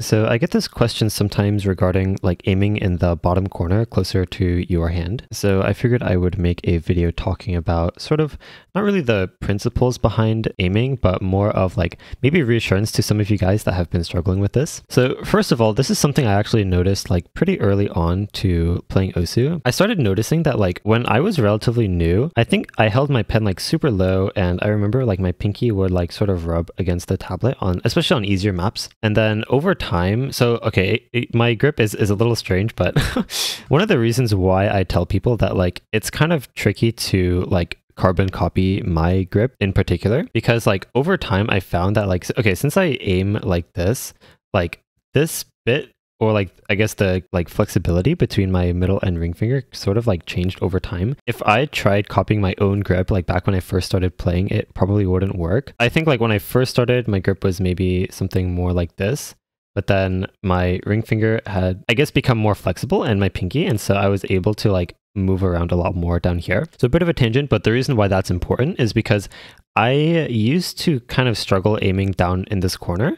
So I get this question sometimes regarding like aiming in the bottom corner closer to your hand. So I figured I would make a video talking about sort of not really the principles behind aiming, but more of like maybe reassurance to some of you guys that have been struggling with this. So first of all, this is something I actually noticed like pretty early on to playing Osu. I started noticing that like when I was relatively new, I think I held my pen like super low and I remember like my pinky would like sort of rub against the tablet on especially on easier maps. And then over time time. So, okay, it, my grip is, is a little strange, but one of the reasons why I tell people that like it's kind of tricky to like carbon copy my grip in particular because like over time I found that like okay, since I aim like this, like this bit or like I guess the like flexibility between my middle and ring finger sort of like changed over time. If I tried copying my own grip like back when I first started playing, it probably wouldn't work. I think like when I first started, my grip was maybe something more like this. But then my ring finger had, I guess, become more flexible and my pinky. And so I was able to like move around a lot more down here. So a bit of a tangent, but the reason why that's important is because I used to kind of struggle aiming down in this corner,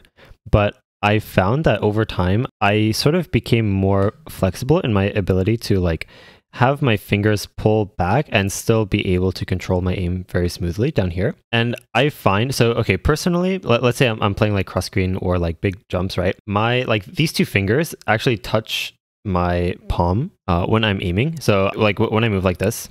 but I found that over time, I sort of became more flexible in my ability to like have my fingers pull back and still be able to control my aim very smoothly down here. And I find, so, okay, personally, let, us say I'm, I'm playing like cross screen or like big jumps, right? My, like these two fingers actually touch my palm uh, when I'm aiming. So like when I move like this,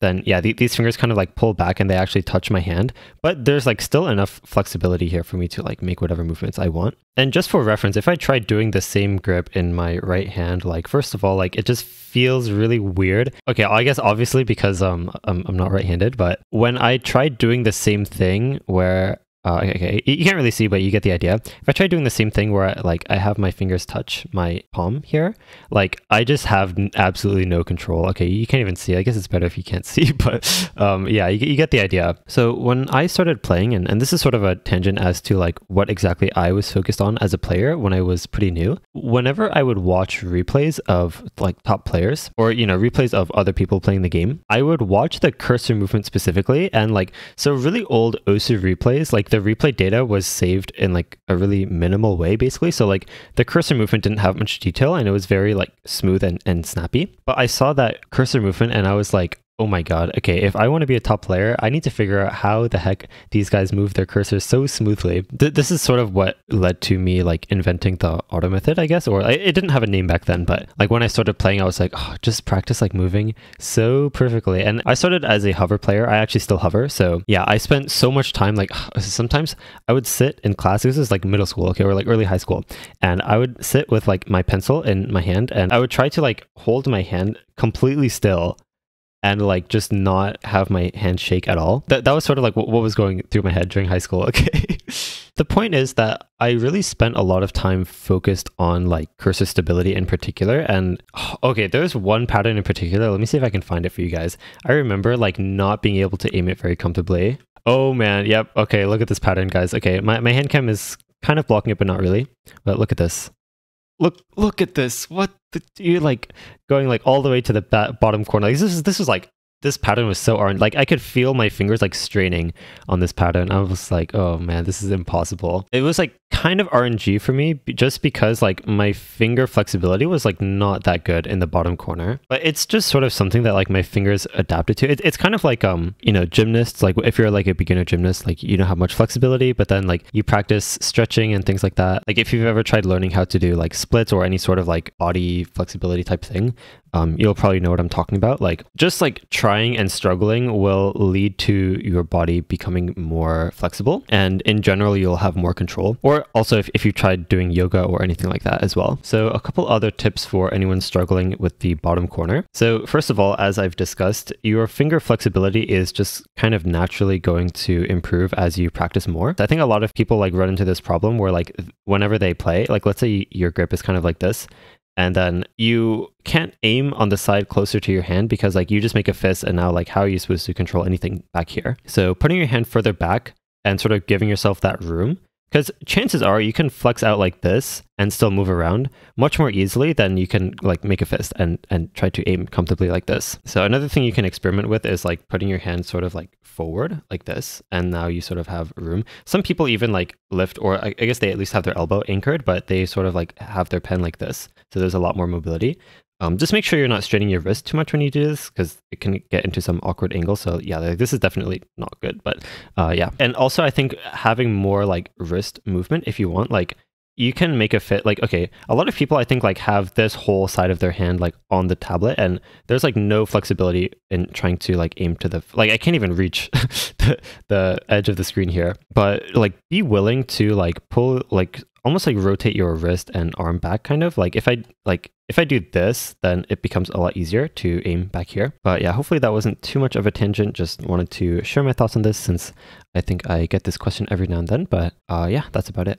then yeah, the, these fingers kind of like pull back and they actually touch my hand. But there's like still enough flexibility here for me to like make whatever movements I want. And just for reference, if I try doing the same grip in my right hand, like first of all, like it just feels really weird. Okay, I guess obviously because um I'm, I'm not right-handed, but when I tried doing the same thing where uh, okay, you can't really see, but you get the idea. If I try doing the same thing where I, like I have my fingers touch my palm here, like I just have absolutely no control. Okay, you can't even see. I guess it's better if you can't see, but um, yeah, you, you get the idea. So when I started playing, and, and this is sort of a tangent as to like what exactly I was focused on as a player when I was pretty new. Whenever I would watch replays of like top players or you know replays of other people playing the game, I would watch the cursor movement specifically, and like so really old Osu replays like the replay data was saved in like a really minimal way, basically. So like the cursor movement didn't have much detail and it was very like smooth and, and snappy. But I saw that cursor movement and I was like, oh my god, okay, if I want to be a top player, I need to figure out how the heck these guys move their cursors so smoothly. Th- this is sort of what led to me like inventing the auto method, I guess, or it didn't have a name back then, but like when I started playing, I was like, oh, just practice like moving so perfectly. And I started as a hover player. I actually still hover. So yeah, I spent so much time, like sometimes I would sit in class, this is like middle school, okay, or like early high school, and I would sit with like my pencil in my hand and I would try to like hold my hand completely still and like just not have my hand shake at all. That that was sort of like what, what was going through my head during high school. Okay. the point is that I really spent a lot of time focused on like cursor stability in particular. And okay, there's one pattern in particular. Let me see if I can find it for you guys. I remember like not being able to aim it very comfortably. Oh man, yep. Okay, look at this pattern, guys. Okay, my, my hand cam is kind of blocking it, but not really. But look at this look look at this. What the, you're like going like all the way to the bottom corner. Like, this is this is like this pattern was so orange. Like I could feel my fingers like straining on this pattern. I was like, oh man, this is impossible. It was like kind of RNG for me just because like my finger flexibility was like not that good in the bottom corner. But it's just sort of something that like my fingers adapted to. It, it's kind of like um, you know, gymnasts, like if you're like a beginner gymnast, like you don't have much flexibility, but then like you practice stretching and things like that. Like if you've ever tried learning how to do like splits or any sort of like body flexibility type thing, um, you'll probably know what I'm talking about. Like just like trying and struggling will lead to your body becoming more flexible. And in general, you'll have more control. Or also if, if you tried doing yoga or anything like that as well. So a couple other tips for anyone struggling with the bottom corner. So first of all, as I've discussed, your finger flexibility is just kind of naturally going to improve as you practice more. I think a lot of people like run into this problem where like whenever they play, like let's say your grip is kind of like this and then you can't aim on the side closer to your hand because like you just make a fist and now like how are you supposed to control anything back here? So putting your hand further back and sort of giving yourself that room because chances are you can flex out like this and still move around much more easily than you can like make a fist and and try to aim comfortably like this. So another thing you can experiment with is like putting your hand sort of like forward like this, and now you sort of have room. Some people even like lift, or I, I guess they at least have their elbow anchored, but they sort of like have their pen like this. So there's a lot more mobility. Um, just make sure you're not straining your wrist too much when you do this because it can get into some awkward angle. So yeah, like, this is definitely not good. But uh, yeah, and also I think having more like wrist movement if you want, like you can make a fit like okay a lot of people i think like have this whole side of their hand like on the tablet and there's like no flexibility in trying to like aim to the like i can't even reach the, the edge of the screen here but like be willing to like pull like almost like rotate your wrist and arm back kind of. Like if i like if i do this then it becomes a lot easier to aim back here. But yeah hopefully that wasn't too much of a tangent. Just wanted to share my thoughts on this since i think i get this question every now and then. But uh yeah that's about it